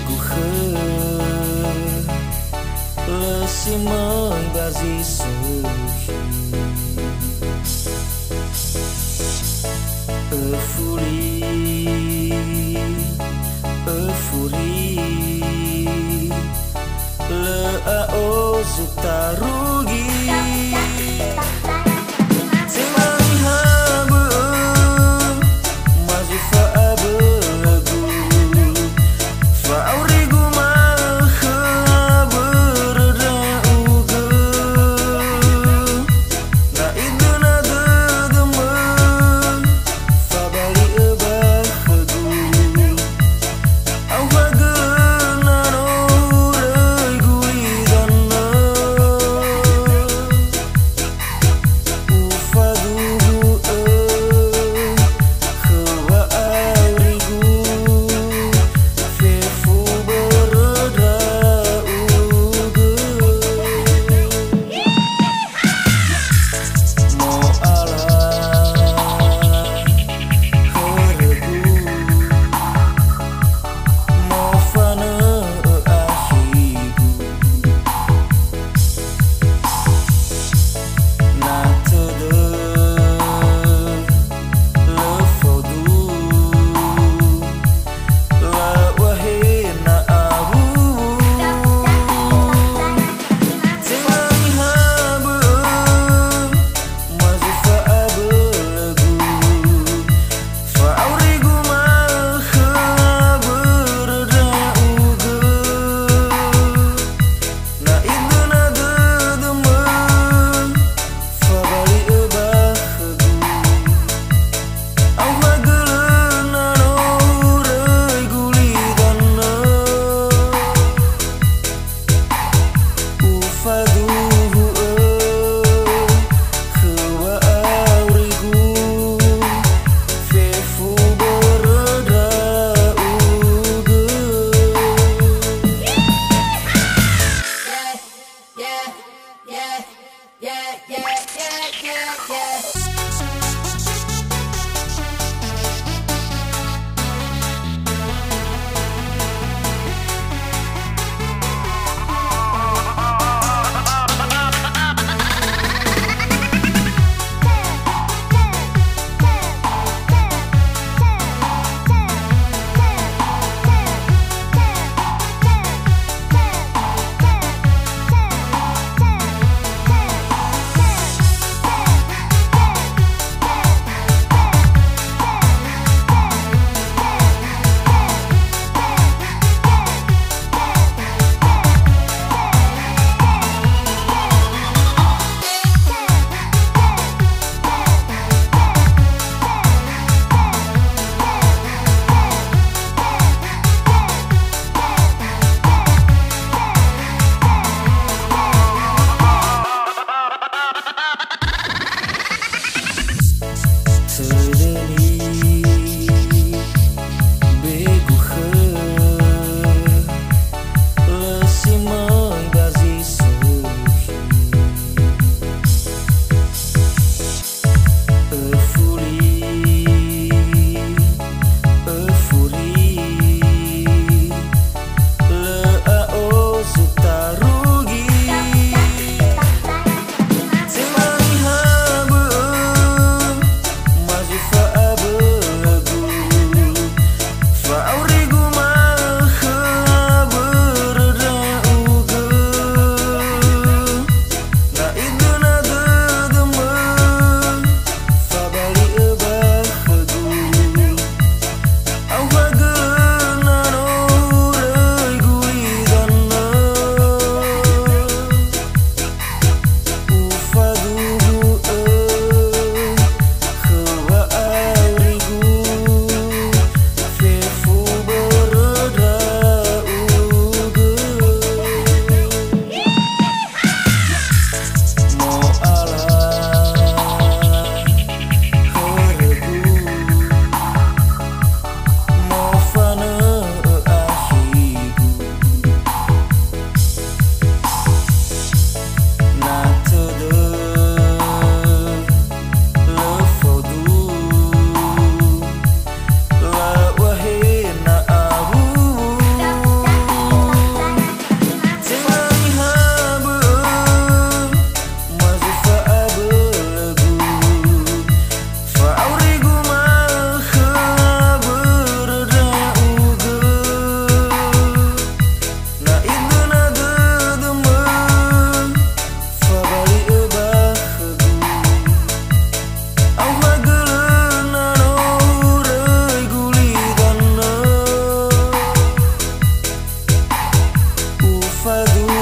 digo hã Lance assim mangas e sorri A folia almofado